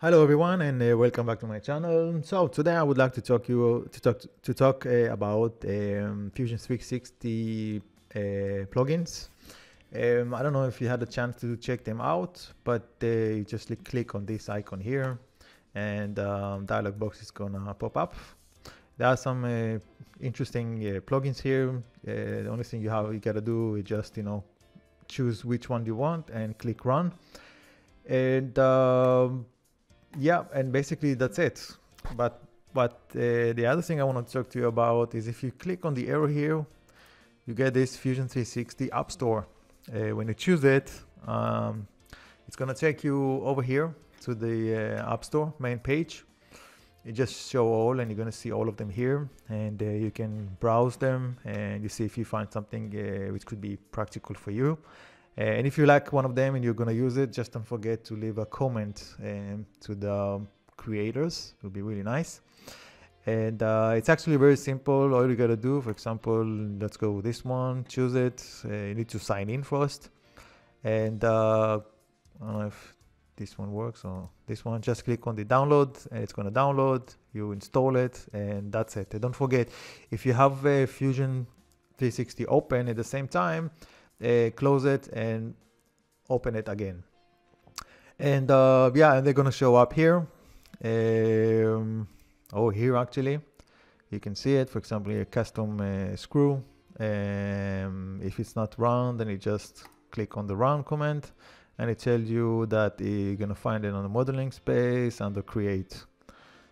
Hello everyone and uh, welcome back to my channel. So today I would like to talk you to talk to talk uh, about um, Fusion 360 uh, plugins. Um, I don't know if you had a chance to check them out, but uh, you just click on this icon here, and um, dialog box is gonna pop up. There are some uh, interesting uh, plugins here. the only thing you have you gotta do is just you know choose which one you want and click run, and um, yeah, and basically that's it. But but uh, the other thing I want to talk to you about is if you click on the arrow here, you get this Fusion 360 App Store. Uh, when you choose it, um, it's gonna take you over here to the uh, App Store main page. You just show all, and you're gonna see all of them here, and uh, you can browse them, and you see if you find something uh, which could be practical for you. Uh, and if you like one of them and you're going to use it, just don't forget to leave a comment um, to the creators. It would be really nice. And uh, it's actually very simple. All you got to do, for example, let's go with this one, choose it. Uh, you need to sign in first. And uh, I don't know if this one works or this one. Just click on the download and it's going to download. You install it and that's it. And don't forget, if you have Fusion 360 open at the same time, uh, close it and open it again. And uh, yeah and they're gonna show up here. Um, oh here actually. You can see it for example a custom uh, screw. Um, if it's not round then you just click on the round command and it tells you that you're gonna find it on the modeling space under create.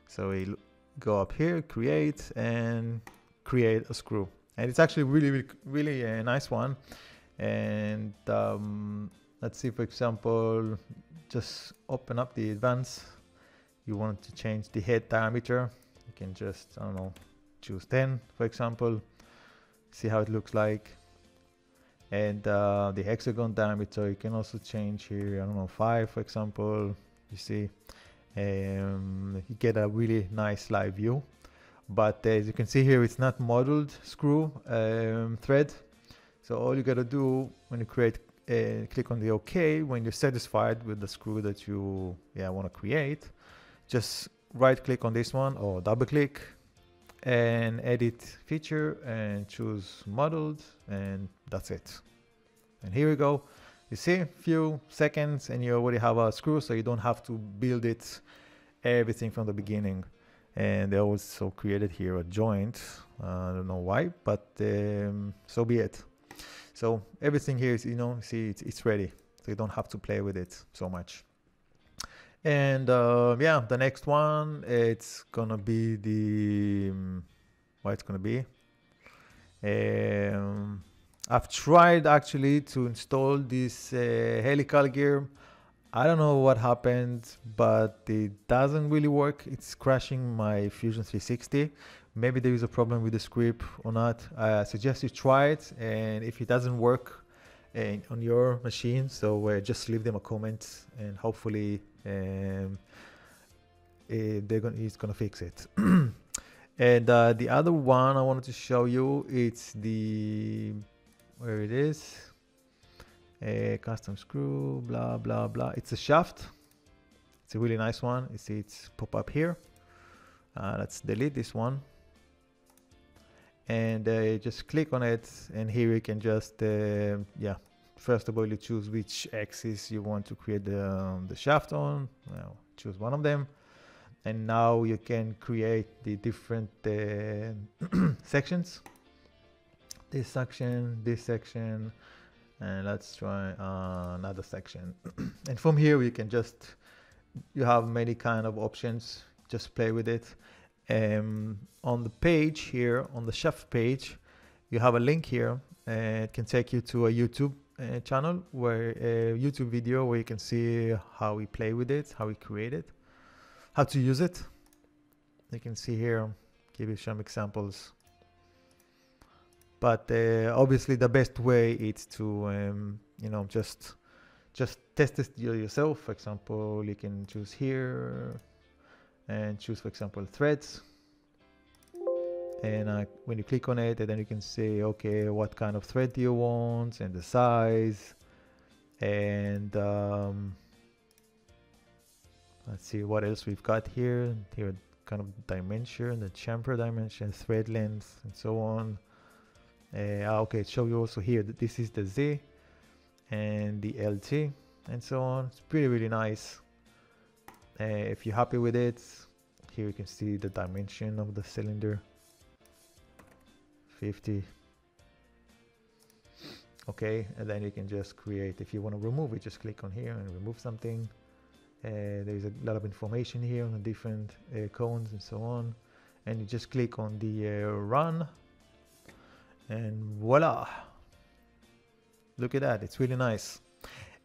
So we go up here create and create a screw. And it's actually really really, really a nice one and um, let's see for example just open up the advance. You want to change the head diameter. You can just I don't know choose 10 for example. See how it looks like. And uh, the hexagon diameter you can also change here I don't know 5 for example. You see um, you get a really nice live view. But as you can see here it's not modeled screw um, thread so all you gotta do when you create, uh, click on the OK, when you're satisfied with the screw that you yeah, wanna create, just right click on this one or double click and edit feature and choose modeled and that's it. And here we go. You see few seconds and you already have a screw so you don't have to build it everything from the beginning. And they also created here a joint. Uh, I don't know why, but um, so be it. So everything here is, you know, see, it's, it's ready. So you don't have to play with it so much. And uh, yeah, the next one, it's gonna be the, um, what it's gonna be. Um, I've tried actually to install this uh, helical gear. I don't know what happened, but it doesn't really work. It's crashing my Fusion 360, maybe there is a problem with the script or not. I suggest you try it, and if it doesn't work uh, on your machine, so uh, just leave them a comment, and hopefully um, uh, they're gonna gonna fix it. and uh, the other one I wanted to show you, it's the where it is. A custom screw, blah blah blah. It's a shaft. It's a really nice one. You see, it's pop up here. Uh, let's delete this one and uh, just click on it and here you can just uh, yeah first of all you choose which axis you want to create the, um, the shaft on. Well, choose one of them. And now you can create the different uh, sections. This section this section and let's try uh, another section. And from here you can just you have many kind of options. Just play with it um, on the page here, on the shaft page, you have a link here. and it can take you to a YouTube uh, channel where a YouTube video where you can see how we play with it, how we create it, how to use it. You can see here, give you some examples. But uh, obviously the best way is to, um, you know, just just test it yourself. For example, you can choose here, and choose for example threads. And uh, when you click on it and then you can say okay what kind of thread do you want and the size. And um, let's see what else we've got here. Here kind of dimension the chamfer dimension thread length and so on. Uh, okay show you also here that this is the z and the lt and so on. It's pretty really nice uh, if you're happy with it here you can see the dimension of the cylinder. 50 okay and then you can just create if you want to remove it just click on here and remove something. Uh, there's a lot of information here on the different uh, cones and so on. And you just click on the uh, run and voila! Look at that it's really nice.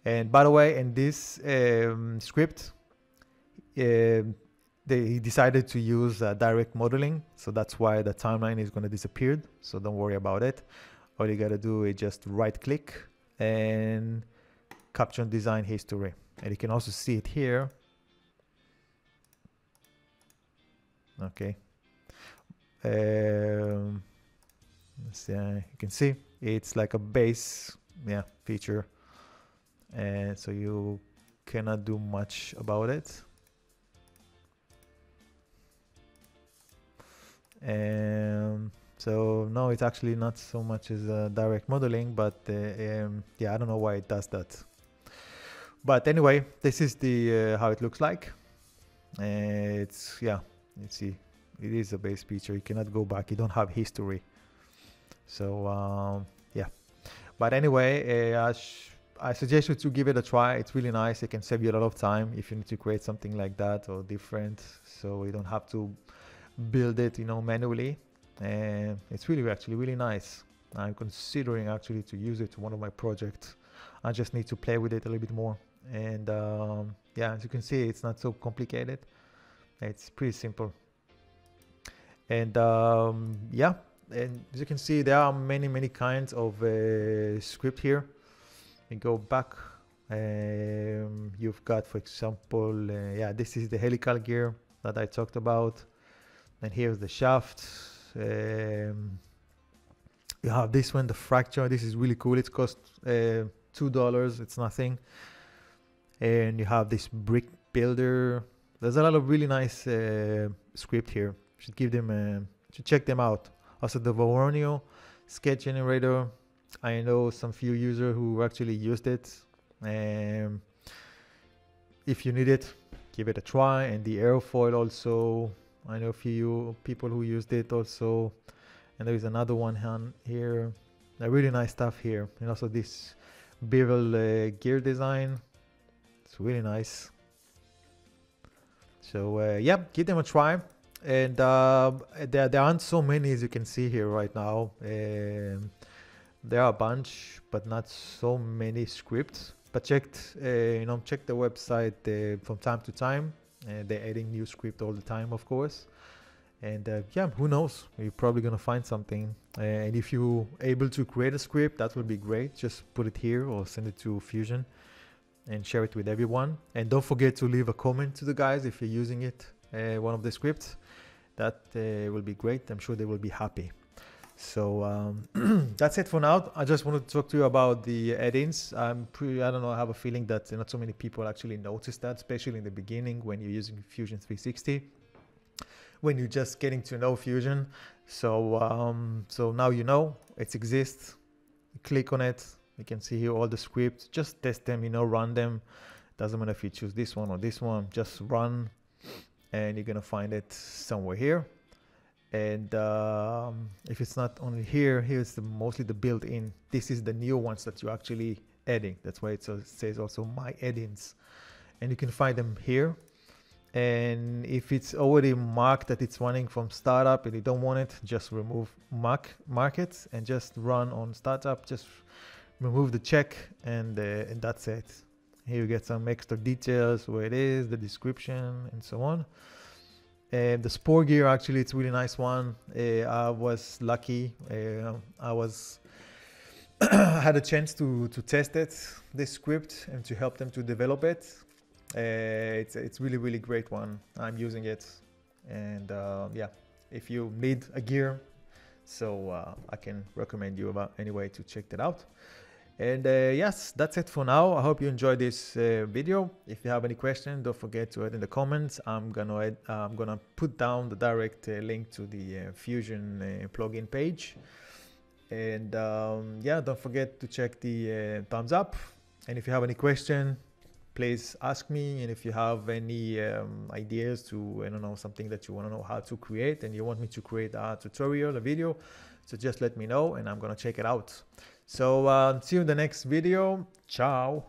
And by the way in this um, script they decided to use uh, direct modeling. So that's why the timeline is going to disappear. So don't worry about it. All you gotta do is just right click and capture design history. And you can also see it here. Okay. Um, see, uh, you can see it's like a base yeah feature. And so you cannot do much about it and so no it's actually not so much as uh, direct modeling but uh, um, yeah I don't know why it does that. But anyway this is the uh, how it looks like. It's yeah you see it is a base feature. You cannot go back. You don't have history. So um, yeah. But anyway uh, I suggest you to give it a try. It's really nice. It can save you a lot of time if you need to create something like that or different. So you don't have to build it you know manually. And it's really actually really nice. I'm considering actually to use it to one of my projects. I just need to play with it a little bit more. And um, yeah as you can see it's not so complicated. It's pretty simple. And um, yeah and as you can see there are many many kinds of uh, script here. We go back um, you've got for example uh, yeah this is the helical gear that I talked about and here's the shaft. Um, you have this one the fracture this is really cool. It cost uh, two dollars. It's nothing. And you have this brick builder. There's a lot of really nice uh, script here. Should give them a, should check them out. Also the Voronoi sketch generator. I know some few users who actually used it. Um, if you need it give it a try. And the airfoil also I know a few people who used it also. And there is another one here. A really nice stuff here. And also this bevel uh, gear design. It's really nice. So uh, yeah give them a try. And uh, there, there aren't so many as you can see here right now. Um, there are a bunch but not so many scripts. But checked uh, you know check the website uh, from time to time and they're adding new script all the time of course. And uh, yeah who knows? You're probably gonna find something. And if you're able to create a script that would be great. Just put it here or send it to fusion and share it with everyone. And don't forget to leave a comment to the guys if you're using it uh, one of the scripts. That uh, will be great. I'm sure they will be happy so um, that's it for now. I just wanted to talk to you about the add-ins. I'm pretty i don't know i have a feeling that not so many people actually notice that especially in the beginning when you're using fusion 360 when you're just getting to know fusion. So um, so now you know it exists. Click on it. You can see here all the scripts. Just test them you know run them. Doesn't matter if you choose this one or this one. Just run and you're gonna find it somewhere here and um, if it's not only here here's the mostly the built-in. This is the new ones that you're actually adding. That's why it says also my add-ins. And you can find them here. And if it's already marked that it's running from startup and you don't want it just remove mark markets and just run on startup. Just remove the check and, uh, and that's it. Here you get some extra details where it is, the description and so on. And the Spur gear, actually, it's really nice one. Uh, I was lucky. Uh, I was had a chance to, to test it, this script, and to help them to develop it. Uh, it's, it's really, really great one. I'm using it. And uh, yeah, if you need a gear, so uh, I can recommend you about anyway to check that out. And uh, yes, that's it for now. I hope you enjoyed this uh, video. If you have any questions, don't forget to add in the comments. I'm gonna add, uh, I'm gonna put down the direct uh, link to the uh, Fusion uh, plugin page. And um, yeah, don't forget to check the thumbs up. And if you have any question, please ask me. And if you have any um, ideas to, I don't know, something that you want to know how to create and you want me to create a tutorial, a video, so just let me know and I'm gonna check it out. So uh, see you in the next video. Ciao.